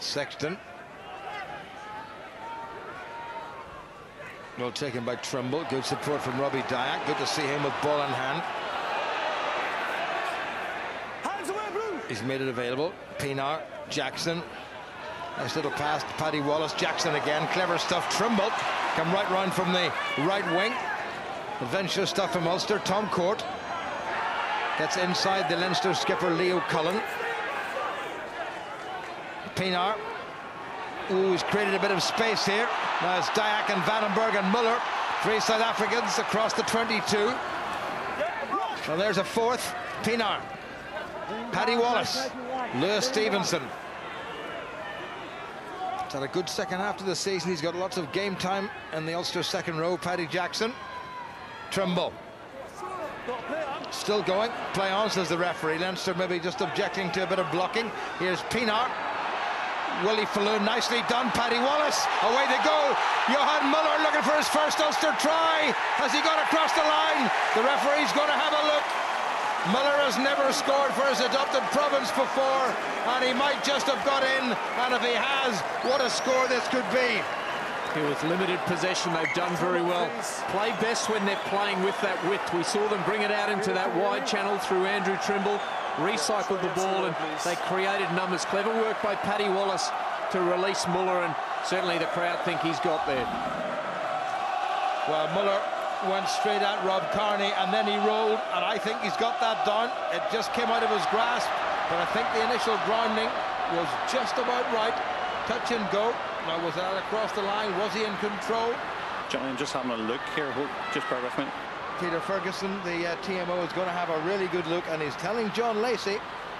Sexton. Well taken by Trimble. Good support from Robbie Diack. Good to see him with ball in hand. He's made it available. Pienaar, Jackson. Nice little pass to Paddy Wallace. Jackson again. Clever stuff. Trimble come right round from the right wing. Adventurous stuff from Ulster. Tom Court gets inside the Leinster skipper Leo Cullen. Pienaar. Ooh, he's created a bit of space here. Now it's Diack and Wannenburg and Muller. Three South Africans across the 22. Well, there's a fourth. Pienaar. Paddy Wallace. Lewis Stevenson. He's had a good second half of the season. He's got lots of game time in the Ulster second row. Paddy Jackson. Trimble. Still going. Play on, says the referee. Leinster maybe just objecting to a bit of blocking. Here's Pienaar. Willie Falloon, nicely done. Paddy Wallace, away they go. Johann Muller looking for his first Ulster try. Has he got across the line? The referee's going to have a look. Muller has never scored for his adopted province before, and he might just have got in. And if he has, what a score this could be. With limited possession, they've done very well. Play best when they're playing with that width. We saw them bring it out into that wide channel through Andrew Trimble recycled the ball and they created numbers. Clever work by Paddy Wallace to release Muller and certainly the crowd think he's got there. Well, Muller went straight at Rob Kearney and then he rolled and I think he's got that down. It just came out of his grasp, but I think the initial grounding was just about right. Touch and go. Now, was that across the line? Was he in control? Johnny, I'm just having a look here. Just bear with me. Peter Ferguson, the uh, TMO, is going to have a really good look, and he's telling John Lacey,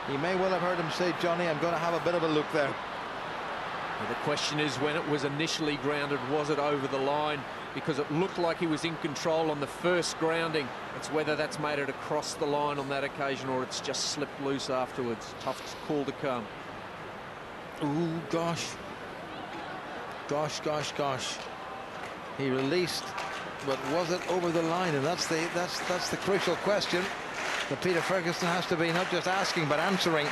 he may well have heard him say, Johnny, I'm going to have a bit of a look there. Well, the question is, when it was initially grounded, was it over the line? Because it looked like he was in control on the first grounding. It's whether that's made it across the line on that occasion or it's just slipped loose afterwards. Tough call to come. Ooh, gosh. Gosh, gosh, gosh. He released but was it over the line? And that's the that's that's the crucial question that Peter Ferguson has to be not just asking but answering.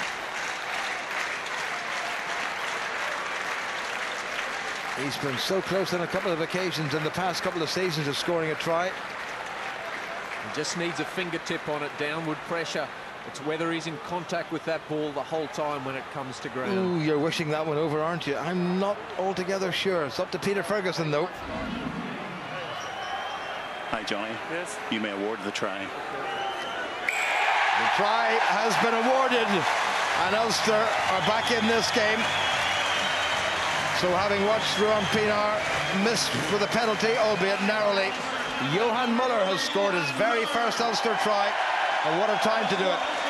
He's been so close on a couple of occasions in the past couple of seasons of scoring a try. He just needs a fingertip on it, downward pressure. It's whether he's in contact with that ball the whole time when it comes to ground. Ooh, you're wishing that one over, aren't you? I'm not altogether sure. It's up to Peter Ferguson, though. Hi, Johnny. Yes. You may award the try. The try has been awarded, and Ulster are back in this game. So having watched Ruan Pienaar miss for the penalty, albeit narrowly, Johann Muller has scored his very first Ulster try, and what a time to do it.